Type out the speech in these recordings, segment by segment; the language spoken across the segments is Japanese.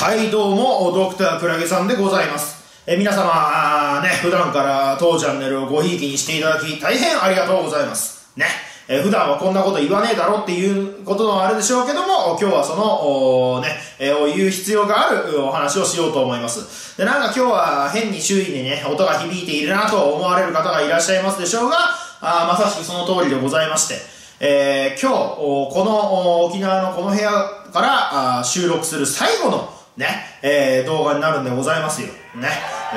はい、どうも、ドクタークラゲさんでございます。え、皆様、ね、普段から当チャンネルをごひいきにしていただき、大変ありがとうございます。ね。え普段はこんなこと言わねえだろっていうことのあれでしょうけども、今日はその、ね、えを言う必要があるお話をしようと思います。で、なんか今日は変に周囲にね、音が響いているなと思われる方がいらっしゃいますでしょうが、あまさしくその通りでございまして、えー今日、この沖縄のこの部屋からあ収録する最後のね、えー動画になるんでございますよ。ね。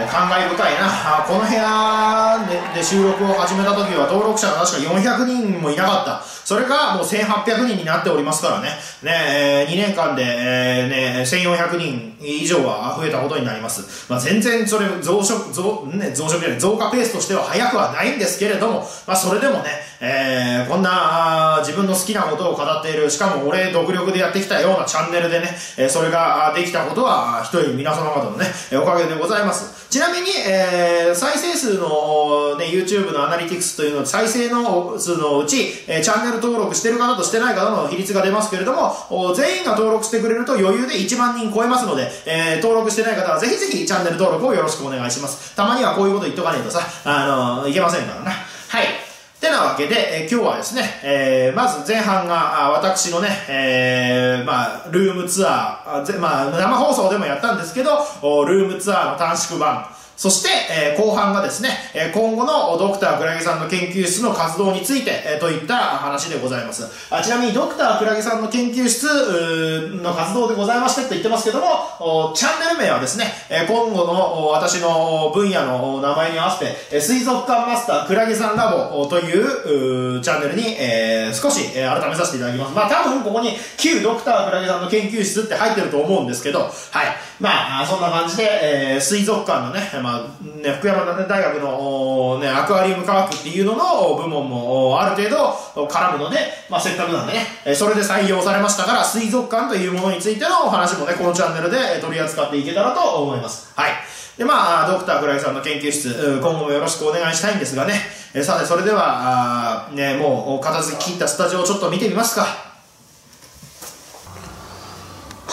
感慨深いな。この部屋で収録を始めた時は登録者が確か400人もいなかった。それがもう1800人になっておりますからね。ね、え2年間で、えーね、1400人以上は増えたことになります。まあ、全然それ増殖、増、ね、増殖じゃない、増加ペースとしては早くはないんですけれども、まあ、それでもね、えーこんな自分の好きなことを語っている、しかも俺独力でやってきたようなチャンネルでね、それができたことは、一人皆様方のね、おかげでございます。ございますちなみに、えー再生数の、ね、YouTube のアナリティクスというのは、再生の数のうち、えーチャンネル登録してる方としてない方の比率が出ますけれども、全員が登録してくれると余裕で1万人超えますので、えー登録してない方はぜひぜひチャンネル登録をよろしくお願いします。たまにはこういうこと言っとかねえとさ、あのいけませんからな。わけで、えー今日はですね、えーまず前半が、あ私のね、えーまあ、ルームツアー、あぜまあ、生放送でもやったんですけど、おルームツアーの短縮版、そして、えー後半がですね、えー今後のドクタークラゲさんの研究室の活動について、えーといった話でございます。あちなみにドクタークラゲさんの研究室の活動でございましてと言ってますけども、チャンネル名はですね、えー今後の私の分野の名前に合わせて、えー水族館マスタークラゲさんラボといううチャンネルに、えー少し、えー改めさせていただきます。まあ多分ここに旧ドクタークラゲさんの研究室って入ってると思うんですけど、はい。まあ、あそんな感じで、えー水族館のね、まあ、ね、福山大学の、ね、アクアリウム科学っていうのの部門もある程度絡むので、まあせっかくなんでね、それで採用されましたから、水族館というものについてのお話もね、このチャンネルで取り扱っていけたらと思います。はい。で、まあ、ドクタークラゲさんの研究室、今後もよろしくお願いしたいんですがね、さて、それでは、あね、もう、片付き切ったスタジオをちょっと見てみますか。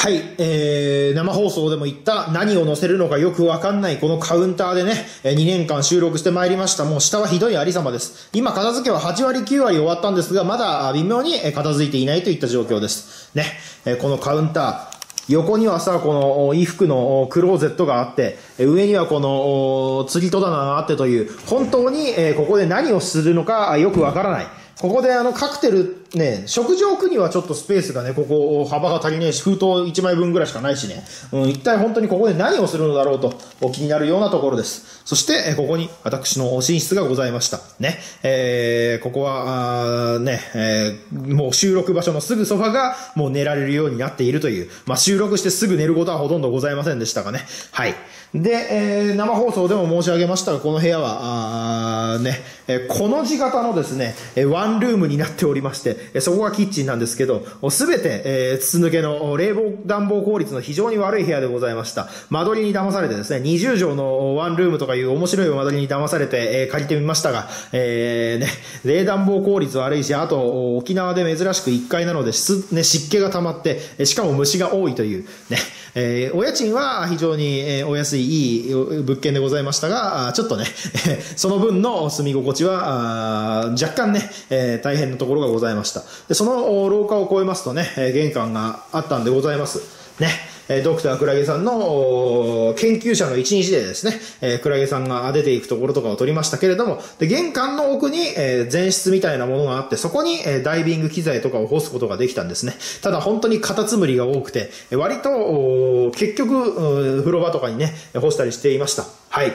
はい、えー、生放送でも言った何を載せるのかよくわかんないこのカウンターでね、2年間収録してまいりました。もう下はひどいありさまです。今片付けは8割9割終わったんですが、まだ微妙に片付いていないといった状況です。ね、えこのカウンター、横にはさ、この衣服のクローゼットがあって、上にはこの釣り戸棚があってという、本当に、ここで何をするのかよくわからない。ここであのカクテル、ね、食事を置くにはちょっとスペースがね、ここ幅が足りねえし、封筒1枚分ぐらいしかないしね、うん、一体本当にここで何をするのだろうとお気になるようなところです。そして、ここに私の寝室がございました。ね、えーここは、あね、えーもう収録場所のすぐそばがもう寝られるようになっているという、まあ収録してすぐ寝ることはほとんどございませんでしたがね。はい。で、えー生放送でも申し上げましたが、この部屋は、あね、えーこの字型のですね、ワンルームになっておりまして、えそこがキッチンなんですけど、すべて、えー筒抜けの冷房暖房効率の非常に悪い部屋でございました。間取りに騙されてですね、20畳のワンルームとかいう面白い間取りに騙されて、えー借りてみましたが、えーね、冷暖房効率悪いし、あと、沖縄で珍しく1階なので湿、ね、湿気が溜まって、しかも虫が多いという、ね、えーお家賃は非常に、えーお安いいい物件でございましたが、ちょっとね、その分の住み心地は、若干ね、えー大変なところがございました。でその廊下を越えますとね、玄関があったんでございます。ね。えドクタークラゲさんの研究者の一日でですね、えクラゲさんが出ていくところとかを撮りましたけれども、で玄関の奥に、え前室みたいなものがあって、そこに、えダイビング機材とかを干すことができたんですね。ただ本当にカタツムリが多くて、割と結局、風呂場とかにね、干したりしていました。はい。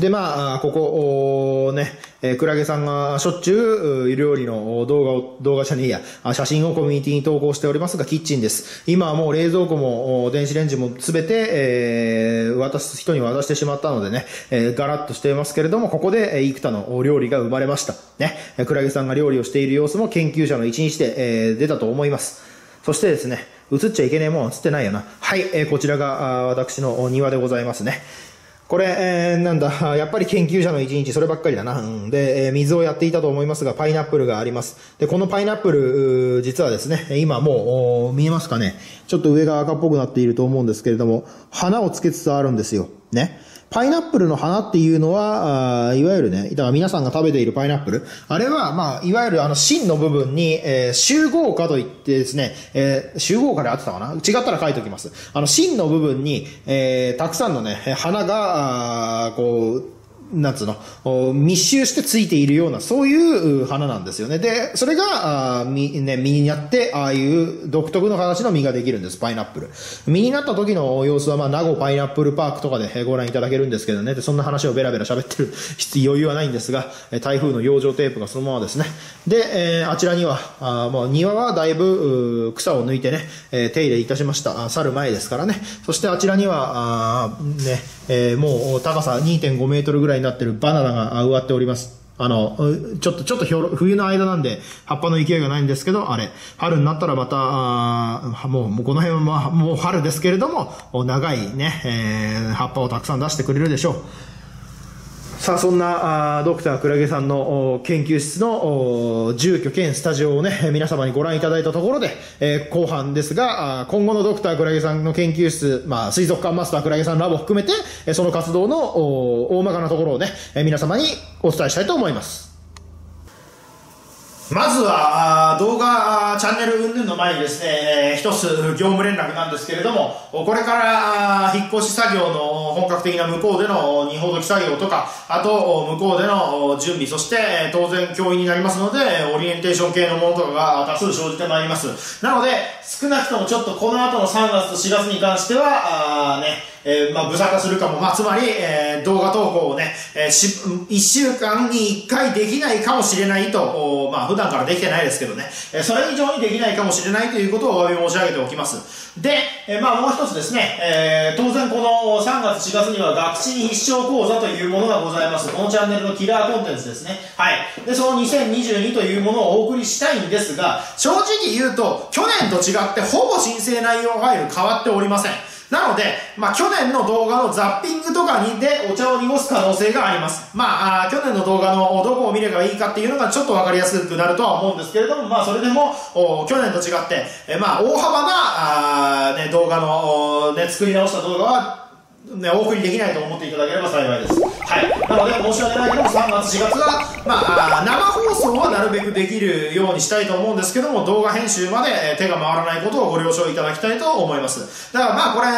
で、まあ、ここ、ね、えクラゲさんがしょっちゅうう、料理の動画を、動画じゃねえや、写真をコミュニティに投稿しておりますが、キッチンです。今はもう冷蔵庫も、電子レンジもすべて、えー渡す人に渡してしまったのでね、えーガラッとしていますけれども、ここで、えー幾多の料理が生まれました。ね、クラゲさんが料理をしている様子も研究者の一日で、えー出たと思います。そしてですね、映っちゃいけねえもん映ってないよな。はい、えーこちらが、私の庭でございますね。これ、えー、なんだ、やっぱり研究者の一日、そればっかりだな。うん、で、えー、水をやっていたと思いますが、パイナップルがあります。で、このパイナップル、実はですね、今もう、見えますかね。ちょっと上が赤っぽくなっていると思うんですけれども、花をつけつつあるんですよ。ね。パイナップルの花っていうのは、あいわゆるね、だから皆さんが食べているパイナップル、あれは、まあ、いわゆるあの芯の部分に、えー、集合化といってですね、えー、集合化であってたかな？違ったら書いておきます。あの芯の部分に、えー、たくさんのね、花が、あこう、なんつうの、密集してついているような、そういう花なんですよね。で、それが、あ実、ね、実になって、ああいう独特の形の実ができるんです、パイナップル。実になった時の様子は、まあ、名護パイナップルパークとかでご覧いただけるんですけどね。で、そんな話をベラベラ喋ってる必要 余裕はないんですが、台風の養生テープがそのままですね。で、えー、あちらには、あもう庭はだいぶ、草を抜いてね、えー、手入れいたしました。去る前ですからね。そしてあちらには、あね、えー、もう高さ2.5メートルぐらいになってるバナナが植わっております。あの、ちょっと、ちょっと冬の間なんで、葉っぱの勢いがないんですけど、あれ、春になったらまた、あもう、もうこの辺は、まあ、もう春ですけれども、長いね、えー、葉っぱをたくさん出してくれるでしょう。さあそんなあドクタークラゲさんの研究室の住居兼スタジオをね皆様にご覧いただいたところで、えー、後半ですが今後のドクタークラゲさんの研究室、まあ、水族館マスタークラゲさんラボ含めてその活動の大まかなところをね皆様にお伝えしたいと思います。まずは動画チャンネル云々の前にですね、一つ業務連絡なんですけれども、これから引っ越し作業の本格的な向こうでの荷ほどき作業とか、あと向こうでの準備、そして当然教員になりますので、オリエンテーション系のものとかが多数生じてまいります。なので、少なくともちょっとこの後の3月と4月に関しては、あね、えー、まあ、無沙汰するかも、まあ、つまり、えー、動画投稿をね、えー、し、1週間に1回できないかもしれないと、まあ、普段からできてないですけどね、えー、それ以上にできないかもしれないということをお詫び申し上げておきます。で、えー、まあ、もう一つですね、えー、当然この3月4月には学士必勝講座というものがございます。このチャンネルのキラーコンテンツですね。はい。で、その2022というものをお送りしたいんですが、正直言うと、去年と違ってほぼ申請内容ファイル変わっておりません。なので、まあ、去年の動画のザッピングとかにでお茶を濁す可能性があります。まあ、あ去年の動画のどこを見ればいいかっていうのがちょっとわかりやすくなるとは思うんですけれども、まあ、それでも、去年と違って、えまあ、大幅な、あね、動画の、ね、作り直した動画は、ね、お送りできないと思っていただければ幸いです。はい。なので、申し訳ないけども、3月、4月は、まあ、生放送はなるべくできるようにしたいと思うんですけども、動画編集まで手が回らないことをご了承いただきたいと思います。だからまあ、これ、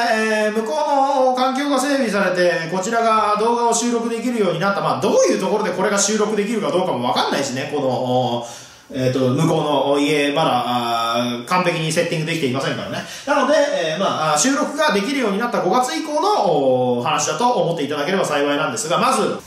えー、向こうの環境が整備されて、こちらが動画を収録できるようになった、まあ、どういうところでこれが収録できるかどうかもわかんないしね、この、えっ、ー、と、向こうの家、まだ、完璧にセッティングできていませんからね。なので、えー、まあ、収録ができるようになった5月以降の話だと思っていただければ幸いなんですが、まず、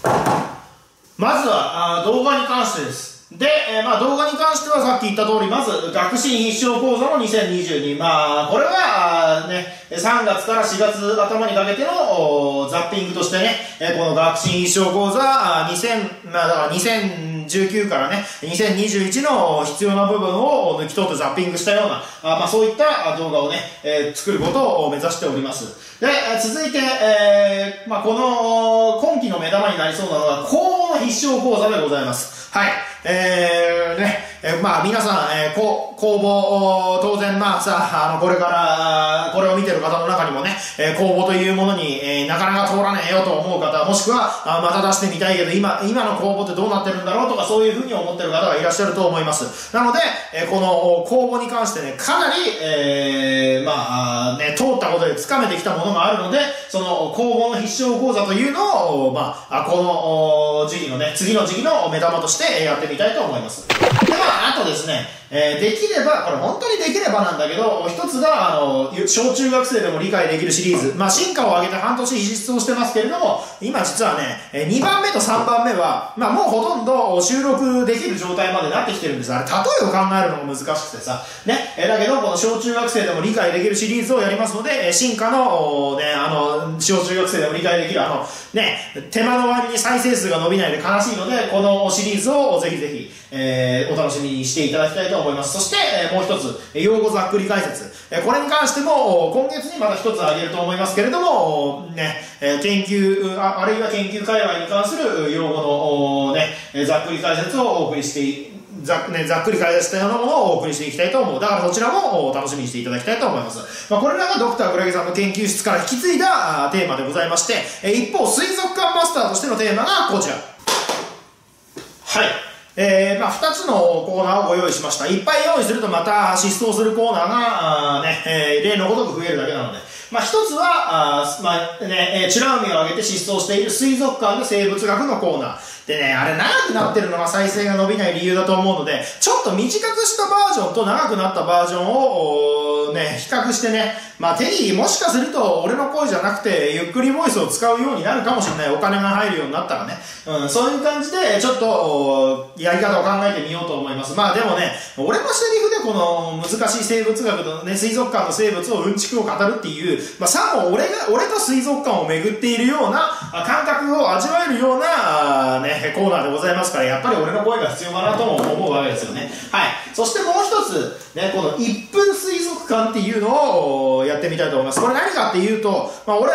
まずは、動画に関してです。で、えー、まあ動画に関してはさっき言った通り、まず、学習必勝講座の2022。まあ、これは、ね、3月から4月頭にかけてのザッピングとしてね、えこの学習必勝講座2000、まあだから2019からね、2021の必要な部分を抜き取ってザッピングしたような、あまあそういった動画をね、えー、作ることを目指しております。で、続いて、えー、まあこの今期の目玉になりそうなのは、公募の必勝講座でございます。はい。えー、ね、え、まあ皆さん、えー、こ公募、当然まあさ、あの、これから、これを見てる方の中にもね、えー、公募というものに、えー、なかなか通らねえよと思う方、もしくは、あまた出してみたいけど、今、今の公募ってどうなってるんだろうとか、そういうふうに思ってる方がいらっしゃると思います。なので、えー、この公募に関してね、かなり、えー、まあ、ね、通ったことで掴めてきたものがあるので、その公募の必勝講座というのを、まあ、この時期のね、次の時期の目玉としてやってみたいと思います。で、まあ、あとですね、えー、できれば、これ本当にできればなんだけど、一つが、あの、小中学生でも理解できるシリーズ。まあ、進化を上げて半年実装してますけれども、今実はね、2番目と3番目は、まあ、もうほとんど収録できる状態までなってきてるんです。あれ、例えを考えるのも難しくてさ。ね、えだけど、この小中学生でも理解できるシリーズをやりますので、進化の、ね、あ、の、小中学生でも理解できる、あの、ね、手間の割に再生数が伸びないで悲しいので、このシリーズをぜひぜひ、えー、お楽しみにしていただきたいと思います。そして、え、もう一つ、用語ざっくり解説。え、これに関しても、今月にまた一つ挙げると思いますけれども、ね、え、研究あ、あるいは研究界隈に関する用語の、ね、ざっくり解説をお送りしてざっ,、ね、ざっくり解説したようなものをお送りしていきたいと思う。だからそちらも楽しみにしていただきたいと思います。まあ、これらがドクター・クラゲさんの研究室から引き継いだテーマでございまして、え一方、水族館マスターとしてのテーマがこちら。はい。えー、まあ、2つのコーナーをご用意しました。いっぱい用意するとまた失踪するコーナーが、あね、えー、例のごとく増えるだけなので。まあ、一つは、あまあね、えー、美ら海を上げて失踪している水族館の生物学のコーナー。でね、あれ長くなってるのが再生が伸びない理由だと思うので、ちょっと短くしたバージョンと長くなったバージョンを、ね、比較してね、まあ、テリーもしかすると俺の声じゃなくて、ゆっくりボイスを使うようになるかもしれない。お金が入るようになったらね。うん、そういう感じで、ちょっと、やり方を考えてみようと思います。まあでもね、俺のセリフでこの難しい生物学のね、水族館の生物をうんちくを語るっていう、まあさも俺が、俺と水族館を巡っているような感覚を味わえるような、ね、コーナーでございますから、やっぱり俺の声が必要かなとも思うわけですよね。はい。そしてもう一つ、ね、この1分水族館っていうのをやってみたいと思います。これ何かっていうと、まあ、俺、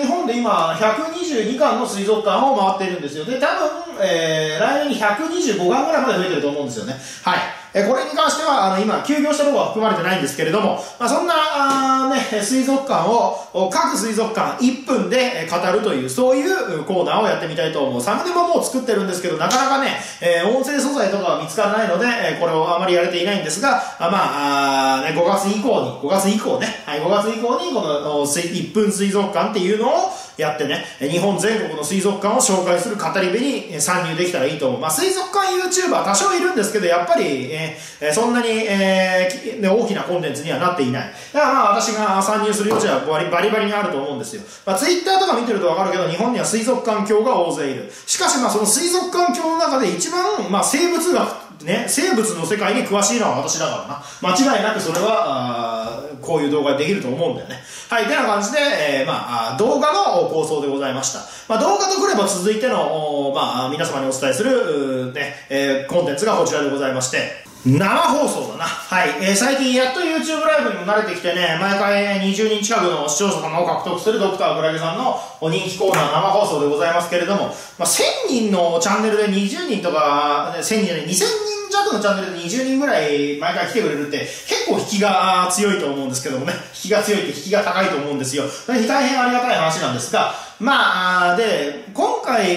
日本で今、122巻の水族館を回ってるんですよ。で、多分、えー、来年に125巻ぐらいまで増えてると思うんですよね。はい。えこれに関しては、あの、今、休業したとこは含まれてないんですけれども、まあ、そんな、あね、水族館を、各水族館1分で語るという、そういうコーナーをやってみたいと思う。サムネももう作ってるんですけど、なかなかね、えー、音声素材とかは見つからないので、えこれをあまりやれていないんですが、あまあ、あね、5月以降に、5月以降ね、はい、5月以降に、この、1分水族館っていうのを、やってね、日本全国の水族館を紹介する語り部に参入できたらいいと思う。まあ、水族館 YouTuber 多少いるんですけど、やっぱり、えー、そんなに、えー、大きなコンテンツにはなっていない。だからまあ、私が参入する余地はバリバリバリにあると思うんですよ。まあ、Twitter とか見てるとわかるけど、日本には水族館教が大勢いる。しかしまあ、その水族館教の中で一番、まあ、生物学ね、生物の世界に詳しいのは私だからな。間違いなくそれは、あこういう動画でできると思うんだよね。はい、てな感じで、えー、まあ、動画の構想でございました。まあ、動画とくれば続いての、まあ、皆様にお伝えする、ね、えー、コンテンツがこちらでございまして、生放送だな。はい。えー、最近やっと YouTube ライブにも慣れてきてね、毎回20人近くの視聴者様を獲得するドクター・クラゲさんのお人気コーナー生放送でございますけれども、まあ、1000人のチャンネルで20人とか、1000人じゃない、2000人弱のチャンネルで20人ぐらい毎回来てくれるって結構引きが強いと思うんですけどもね、引きが強いって引きが高いと思うんですよ。大変ありがたい話なんですが、まあ、で、今回、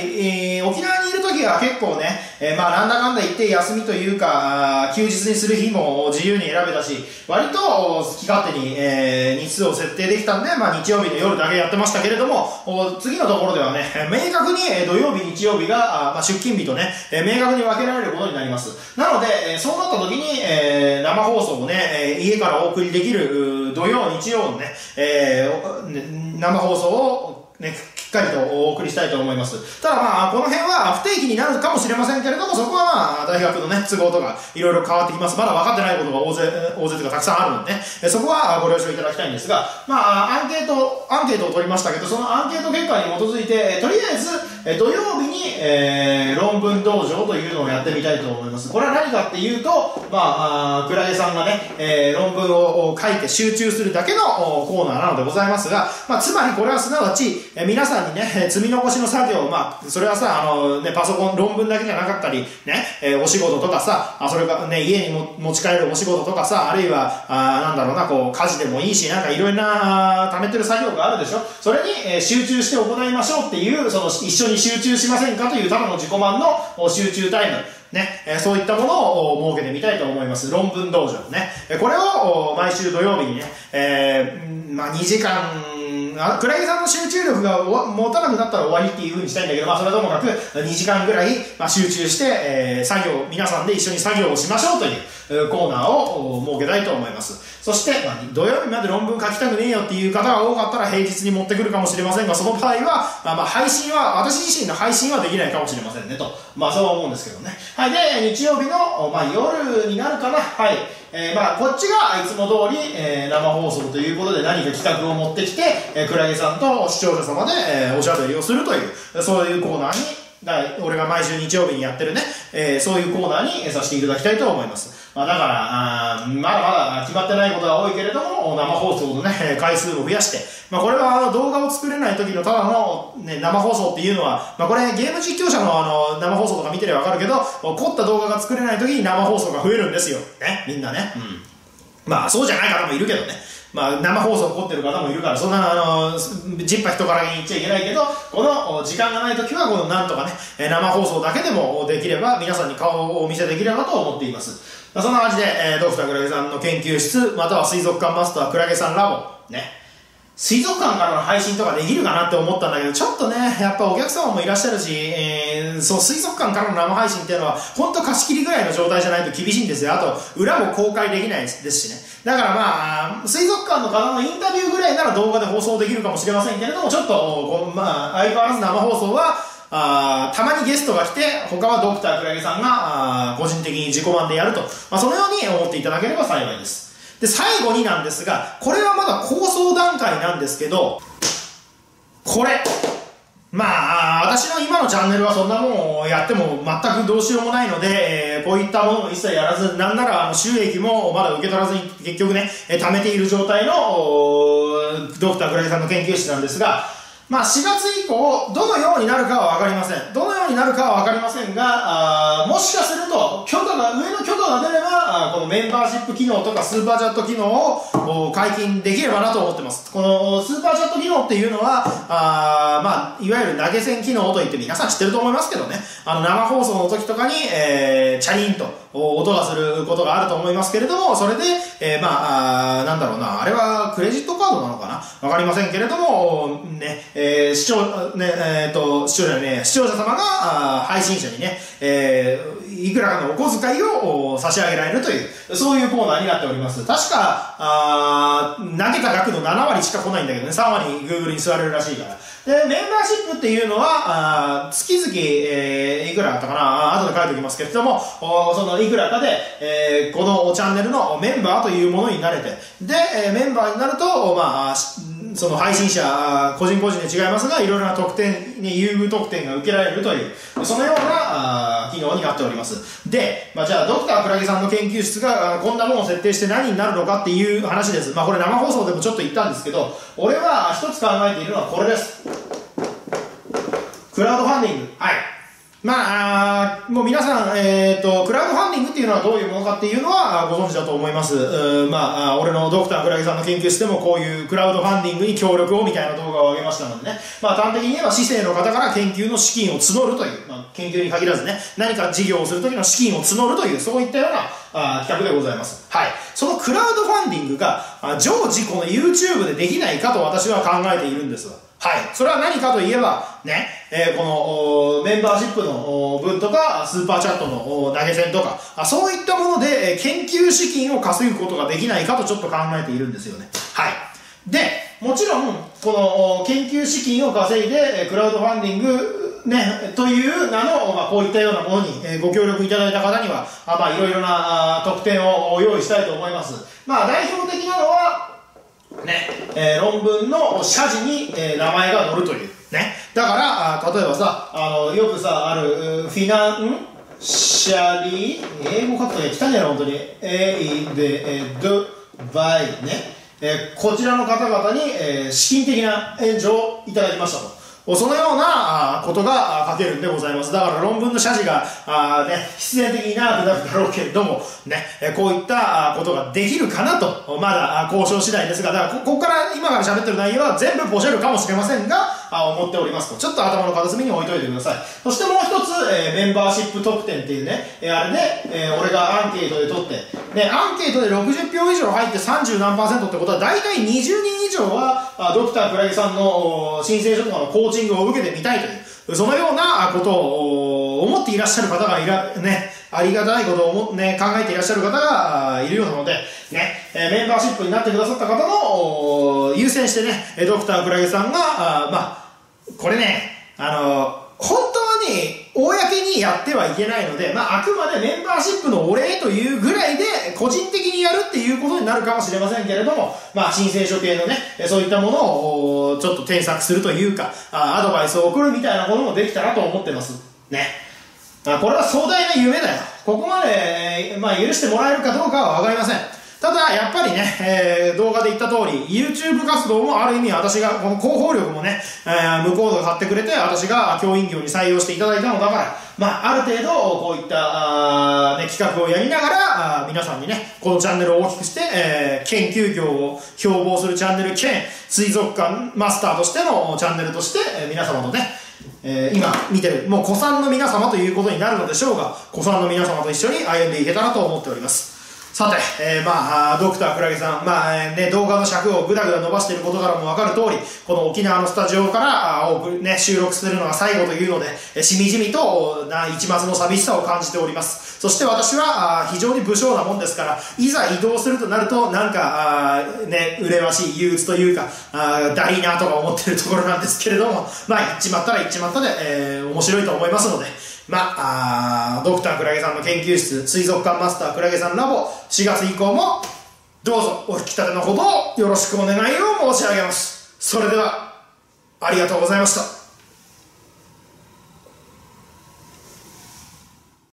えー、沖縄にいる時は結構ね、えー、まあ、なんだかんだ言って休みというか、休日にする日も自由に選べたし、割と好き勝手に、えー、日数を設定できたんで、まあ、日曜日の夜だけやってましたけれども、次のところではね、明確に土曜日、日曜日が、まあ、出勤日とね、えー、明確に分けられることになります。なので、そうなった時に、えー、生放送をね、家からお送りできる土曜、日曜のね、えー、生放送をね、しっかりとお送りしたいと思います。ただまあ、この辺は不定期になるかもしれませんけれども、そこはまあ、大学のね、都合とか、いろいろ変わってきます。まだ分かってないことが大勢、大勢とかたくさんあるのでね、そこはご了承いただきたいんですが、まあ、アンケート、アンケートを取りましたけど、そのアンケート結果に基づいて、とりあえず、土曜日に、えー、論文道場というのをやってみたいと思います。これは何かっていうと、まあ、あクラゲさんがね、えー、論文を書いて集中するだけのコーナーなのでございますが、まあ、つまりこれはすなわち、え、皆さんにね、積み残しの作業、まあ、それはさ、あの、ね、パソコン、論文だけじゃなかったり、ね、えー、お仕事とかさ、あそれかね、家にも持ち帰るお仕事とかさ、あるいは、あなんだろうな、こう、家事でもいいし、なんかいろいろな、溜めてる作業があるでしょそれに、えー、集中して行いましょうっていう、その、一緒に集中しませんかというただの自己満の集中タイム。ね、えそういったものを設けてみたいと思います。論文道場ね。これを毎週土曜日にね、えー、まあ2時間、あクラゲさんの集中力が持たなくなったら終わりっていうふうにしたいんだけど、まあそれはともかく2時間ぐらい、まあ、集中して、えー、作業、皆さんで一緒に作業をしましょうという、コーナーを設けたいと思います。そして、まあ、土曜日まで論文書きたくねえよっていう方が多かったら平日に持ってくるかもしれませんが、その場合は、まあ、まあ配信は、私自身の配信はできないかもしれませんねと。まあそう思うんですけどね。はい。で、日曜日の、まあ夜になるかな。はい。えー、まあこっちがいつも通り、えー、生放送ということで何か企画を持ってきて、えー、クラゲさんと視聴者様で、えー、おしゃべりをするという、そういうコーナーにだ俺が毎週日曜日にやってるね、えー、そういうコーナーにさせていただきたいと思います。まあ、だからあ、まだまだ決まってないことが多いけれども、生放送のね、回数を増やして、まあ、これは動画を作れない時のただの、ね、生放送っていうのは、まあ、これゲーム実況者のあの生放送とか見てればわかるけど、凝った動画が作れない時に生放送が増えるんですよ。ね、みんなね。うん。まあ、そうじゃない方もいるけどね。まあ、生放送起こってる方もいるから、そんな、あの、ジッパ人からに言っちゃいけないけど、この時間がない時は、このなんとかね、生放送だけでもできれば、皆さんに顔をお見せできればと思っています。そんな感じで、えー、ドクタークラゲさんの研究室、または水族館マスタークラゲさんラボ、ね、水族館からの配信とかできるかなって思ったんだけど、ちょっとね、やっぱお客様もいらっしゃるし、えー、そう、水族館からの生配信っていうのは、本当貸し切りぐらいの状態じゃないと厳しいんですよ。あと、裏も公開できないですしね。だからまあ、水族館の方のインタビューぐらいなら動画で放送できるかもしれませんけれども、ちょっと、こまあ、相変わらず生放送は、あたまにゲストが来て、他はドクタークラゲさんが、あ個人的に自己満でやると。まあ、そのように思っていただければ幸いです。で、最後になんですが、これはまだ構想段階なんですけど、これ、まあ、私の今のチャンネルはそんなもんをやっても全くどうしようもないので、えー、こういったものも一切やらず、なんならあの収益もまだ受け取らずに結局ね、えー、貯めている状態のドクタークラゲさんの研究室なんですが、まあ、4月以降、どのようになるかは分かりません。どのようになるかは分かりませんが、あもしかすると、許可が、上の許可が出れば、あこのメンバーシップ機能とかスーパーチャット機能を解禁できればなと思ってます。このスーパーチャット機能っていうのは、あまあ、いわゆる投げ銭機能といって皆さん知ってると思いますけどね、あの生放送の時とかに、えー、チャリンと音がすることがあると思いますけれども、それで、えー、まあ、あなんだろうな、あれはクレジットカードなのかな？わかりませんけれども、ね、えー、視聴、ね、えっ、ー、と、視聴者ね、視聴者様が、あ配信者にね、えー、いくらかのお小遣いを差し上げられるという、そういうコーナーになっております。確か、あ投げた額の7割しか来ないんだけどね、3割 Google に座れるらしいから。で、メンバーシップっていうのは、あ月々、えー、いくらだったかな？後で書いておきますけれども、そのいくらかで、えー、このチャンネルのメンバーというものになれて、で、えー、メンバーになると、まあ、その配信者、個人個人で違いますが、いろいろな特典に優遇特典が受けられるという、そのような機能になっております。で、まあ、じゃあ、ドクタークラゲさんの研究室がこんなものを設定して何になるのかっていう話です。まあ、これ生放送でもちょっと言ったんですけど、俺は一つ考えているのはこれです。クラウドファンディング。はい。まあ、もう皆さん、えっ、ー、と、クラウドファンディングっていうのはどういうものかっていうのはご存知だと思います。まあ、俺のドクタークラゲさんの研究室でもこういうクラウドファンディングに協力をみたいな動画を上げましたのでね。まあ、端的に言えば、市政の方から研究の資金を募るという、まあ、研究に限らずね、何か事業をするときの資金を募るという、そういったようなあ企画でございます。はい。そのクラウドファンディングが、あ常時この YouTube でできないかと私は考えているんです。はい。それは何かといえば、ね、えー、このメンバーシップの分とか、スーパーチャットの投げ銭とか、そういったもので研究資金を稼ぐことができないかとちょっと考えているんですよね。はい。で、もちろん、この研究資金を稼いで、クラウドファンディング、ね、という名の、まあ、こういったようなものに、ご協力いただいた方には、まあ、いろいろな特典を用意したいと思います。まあ、代表的なのは、ね、え、論文の謝辞に、え、名前が載るという。だから、例えばさ、あの、よくさ、ある、フィナン、シャリ英語書くとね、汚いな、本当に。えー、で、えー、ド、バイ、ね。えー、こちらの方々に、えー、資金的な援助をいただきましたと。そのようなことが書けるんでございます。だから論文の謝辞が、あね、必然的に長くなるだろうけれども、ね、こういったことができるかなと、まだ交渉次第ですが、だからここから今から喋ってる内容は全部ポシェるかもしれませんが、思っておりますと。ちょっと頭の片隅に置いといてください。そしてもう一つ、えー、メンバーシップ特典っていうね、えー、あれで、えー、俺がアンケートで取って、ね、アンケートで60票以上入って30何パーセントってことは、大体20人以上は、あドクタークラゲさんの申請書とかのコーチングを受けてみたいという、そのようなことを思っていらっしゃる方がいら、ね、ありがたいことを、ね、考えていらっしゃる方がいるようなので、ね、えメンバーシップになってくださった方の優先してね、ドクタークラゲさんが、あまあ、これね、あの本当に公にやってはいけないので、まあ、あくまでメンバーシップのお礼というぐらいで個人的にやるっていうことになるかもしれませんけれども、まあ、申請書系のねそういったものをちょっと添削するというかアドバイスを送るみたいなこともできたらと思ってます。ね。あこれは壮大な夢だよ。ここまで、まあ、許してもらえるかどうかは分かりません。ただ、やっぱりね、えー、動画で言った通り、YouTube 活動もある意味私が、この広報力もね、えー、向こうが買ってくれて、私が教員業に採用していただいたのだから、まあ、ある程度、こういったあ、ね、企画をやりながら、あ皆さんにね、このチャンネルを大きくして、えー、研究業を標榜するチャンネル兼、水族館マスターとしてのチャンネルとして、えー、皆様のね、えー、今見てる、もう子さんの皆様ということになるのでしょうが、子さんの皆様と一緒に歩んでいけたらと思っております。さて、えー、まあ、ドクタークラゲさん、まあ、ね、動画の尺をぐだぐだ伸ばしていることからもわかる通り、この沖縄のスタジオからあね、収録するのが最後というので、しみじみとな一抹の寂しさを感じております。そして私はあ非常に武将なもんですから、いざ移動するとなると、なんか、あね、麗ましい憂鬱というか、あだりーなとか思ってるところなんですけれども、まあ、行っちまったら行っちまったで、えー、面白いと思いますので、まあ、ドクタークラゲさんの研究室、水族館マスタークラゲさんラボ、4月以降も、どうぞお引き立てのほどよろしくお願いを申し上げます。それでは、ありがとうございました。